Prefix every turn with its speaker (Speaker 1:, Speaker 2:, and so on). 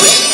Speaker 1: Yeah.